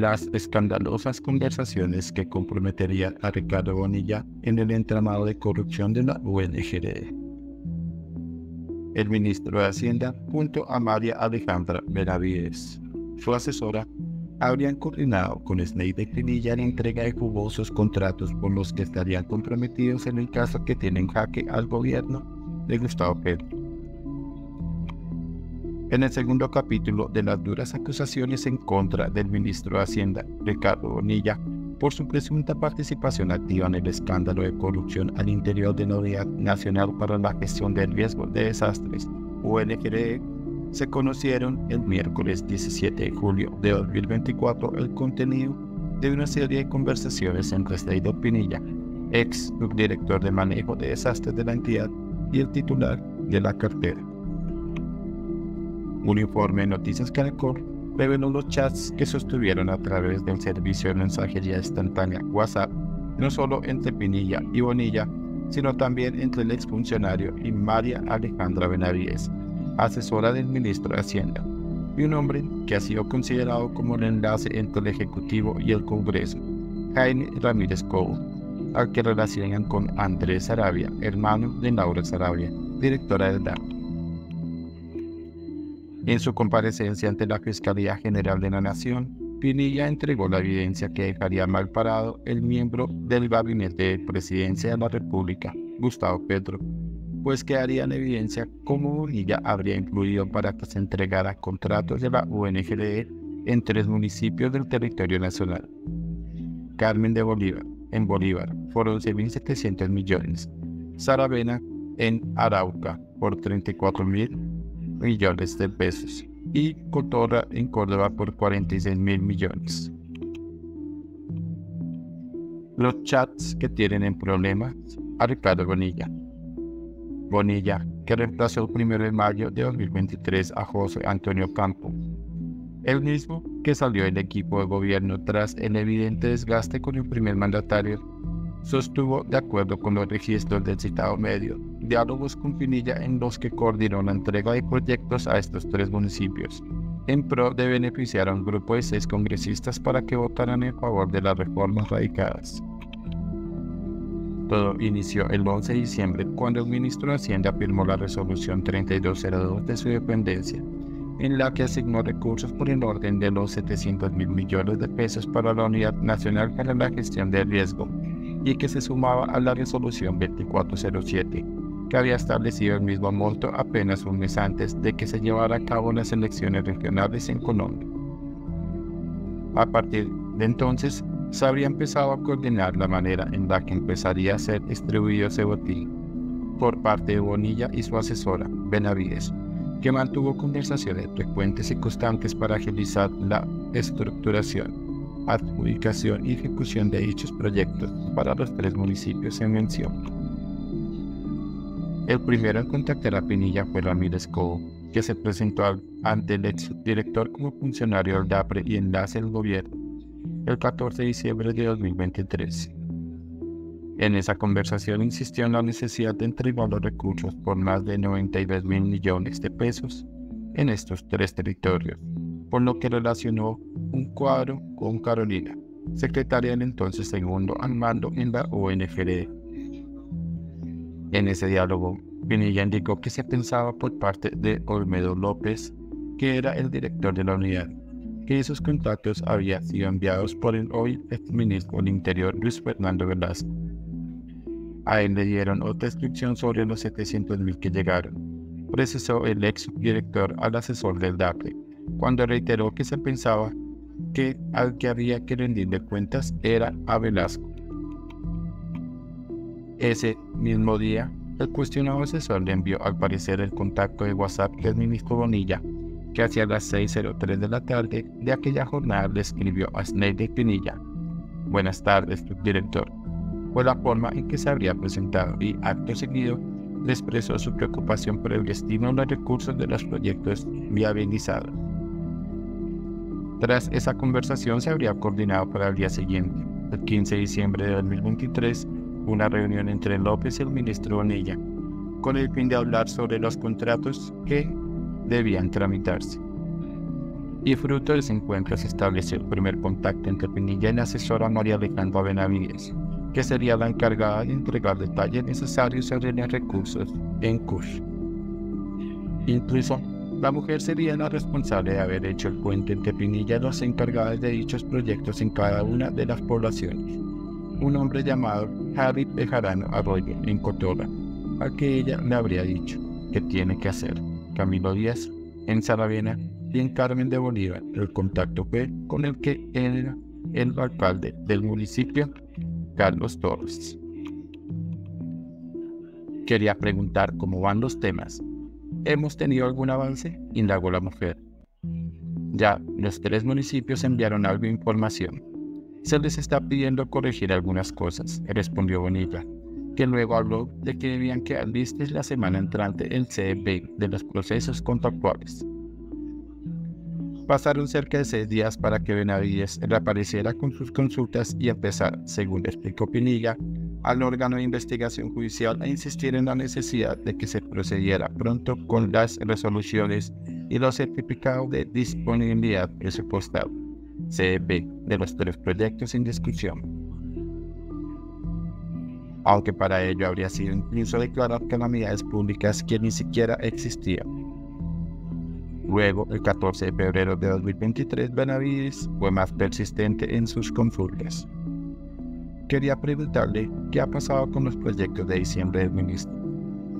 las escandalosas conversaciones que comprometerían a Ricardo Bonilla en el entramado de corrupción de la UNGD. El ministro de Hacienda, junto a María Alejandra Benavides, su asesora, habrían coordinado con Snake de la entrega de jugosos contratos por los que estarían comprometidos en el caso que tienen jaque al gobierno de Gustavo Petro. En el segundo capítulo de las duras acusaciones en contra del ministro de Hacienda, Ricardo Bonilla, por su presunta participación activa en el escándalo de corrupción al interior de la Unidad Nacional para la Gestión del Riesgo de Desastres, UNGRE, se conocieron el miércoles 17 de julio de 2024 el contenido de una serie de conversaciones entre Esteido Pinilla, ex subdirector de manejo de desastres de la entidad, y el titular de la cartera. Un informe de Noticias Caracol reveló los chats que sostuvieron a través del servicio de mensajería instantánea WhatsApp, no solo entre Pinilla y Bonilla, sino también entre el exfuncionario y María Alejandra Benavides, asesora del ministro de Hacienda, y un hombre que ha sido considerado como el enlace entre el Ejecutivo y el Congreso, Jaime Ramírez Cobo, al que relacionan con Andrés Sarabia, hermano de Laura Sarabia, directora del DAP. En su comparecencia ante la Fiscalía General de la Nación, Pinilla entregó la evidencia que dejaría mal parado el miembro del gabinete de presidencia de la República, Gustavo Petro, pues quedaría en evidencia cómo Bonilla habría influido para que se entregara contratos de la UNGD en tres municipios del territorio nacional. Carmen de Bolívar, en Bolívar, por 11.700 millones. Saravena, en Arauca, por 34.000 millones de pesos. Y Cotorra, en Córdoba, por 46 mil millones. Los chats que tienen en problemas a Ricardo Bonilla. Bonilla, que reemplazó el 1 de mayo de 2023 a José Antonio Campo, el mismo que salió del equipo de gobierno tras el evidente desgaste con el primer mandatario, sostuvo, de acuerdo con los registros del citado medio, diálogos con Pinilla en los que coordinó la entrega de proyectos a estos tres municipios, en pro de beneficiar a un grupo de seis congresistas para que votaran en favor de las reformas radicadas. Todo inició el 11 de diciembre cuando el ministro de Hacienda firmó la resolución 3202 de su dependencia, en la que asignó recursos por el orden de los 700 mil millones de pesos para la Unidad Nacional para la Gestión del Riesgo y que se sumaba a la resolución 2407, que había establecido el mismo monto apenas un mes antes de que se llevara a cabo las elecciones regionales en Colombia. A partir de entonces, se habría empezado a coordinar la manera en la que empezaría a ser distribuido ese botín por parte de Bonilla y su asesora, Benavides, que mantuvo conversaciones frecuentes y constantes para agilizar la estructuración, adjudicación y ejecución de dichos proyectos para los tres municipios en mención. El primero en contactar a Pinilla fue Ramírez Cobo, que se presentó ante el ex director como funcionario del DAPRE y enlace del gobierno el 14 de diciembre de 2023. En esa conversación insistió en la necesidad de entregar los recursos por más de 92 mil millones de pesos en estos tres territorios, por lo que relacionó un cuadro con Carolina, secretaria del entonces segundo al mando en la ONGD. En ese diálogo, Pinilla indicó que se pensaba por parte de Olmedo López, que era el director de la unidad, que esos contactos habían sido enviados por el hoy exministro del Interior Luis Fernando Velasco. A él le dieron otra instrucción sobre los 700 mil que llegaron, precisó el ex director al asesor del DAPRE, cuando reiteró que se pensaba que al que había que rendirle cuentas era a Velasco. Ese mismo día, el cuestionado asesor le envió al parecer el contacto de WhatsApp del ministro Bonilla que hacia las 6.03 de la tarde de aquella jornada le escribió a de Pinilla. Buenas tardes, director. Fue la forma en que se habría presentado y, acto seguido, le expresó su preocupación por el destino de los recursos de los proyectos viabilizados. Tras esa conversación se habría coordinado para el día siguiente, el 15 de diciembre de 2023, una reunión entre López y el ministro Bonilla, con el fin de hablar sobre los contratos que debían tramitarse. Y fruto de ese encuentro se estableció el primer contacto entre Pinilla y la asesora María Alejandra Benavides, que sería la encargada de entregar detalles necesarios sobre los recursos en Kush. Incluso, la mujer sería la responsable de haber hecho el puente entre Pinilla y los encargados de dichos proyectos en cada una de las poblaciones. Un hombre llamado Harry Pejarano Arroyo en Cotola, al que ella le habría dicho que tiene que hacer. Camilo Díaz en Saravena y en Carmen de Bolívar. El contacto fue con el que era el alcalde del municipio, Carlos Torres. Quería preguntar cómo van los temas. ¿Hemos tenido algún avance? indagó la mujer. Ya, los tres municipios enviaron algo de información. Se les está pidiendo corregir algunas cosas, respondió Bonilla, que luego habló de que debían quedar listos la semana entrante el CDB de los procesos contractuales. Pasaron cerca de seis días para que Benavides reapareciera con sus consultas y empezar, según explicó Pinilla, al órgano de investigación judicial a insistir en la necesidad de que se procediera pronto con las resoluciones y los certificados de disponibilidad presupuestal, CEP, de los tres proyectos en discusión. Aunque para ello habría sido incluso declarar calamidades públicas que ni siquiera existían. Luego, el 14 de febrero de 2023, Benavides fue más persistente en sus consultas. Quería preguntarle qué ha pasado con los proyectos de diciembre del ministro.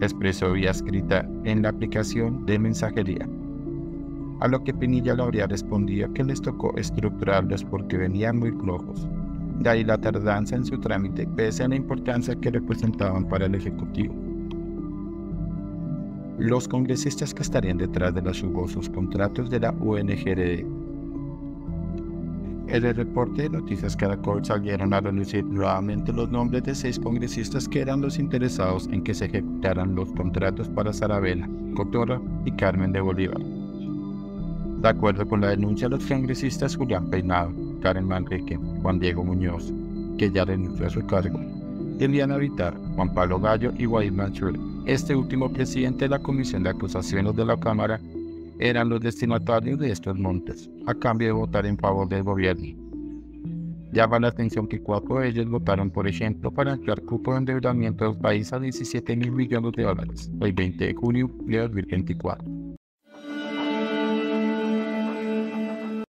Expresó vía escrita en la aplicación de mensajería. A lo que Pinilla le habría que les tocó estructurarlos porque venían muy flojos. De ahí la tardanza en su trámite, pese a la importancia que representaban para el Ejecutivo los congresistas que estarían detrás de los jugosos contratos de la UNGRD. En el reporte de Noticias Caracol salieron a relucir nuevamente los nombres de seis congresistas que eran los interesados en que se ejecutaran los contratos para Sarabela, Cotora y Carmen de Bolívar. De acuerdo con la denuncia, los congresistas Julián Peinado, Karen Manrique, Juan Diego Muñoz, que ya renunció a su cargo, Eliana Vitar, Juan Pablo Gallo y Guaid Mansur este último presidente de la Comisión de Acusaciones de la Cámara eran los destinatarios de estos montes, a cambio de votar en favor del gobierno. Llama la atención que cuatro de ellos votaron, por ejemplo, para ampliar cupo de endeudamiento del país a 17 mil millones de dólares el 20 de junio de 2024.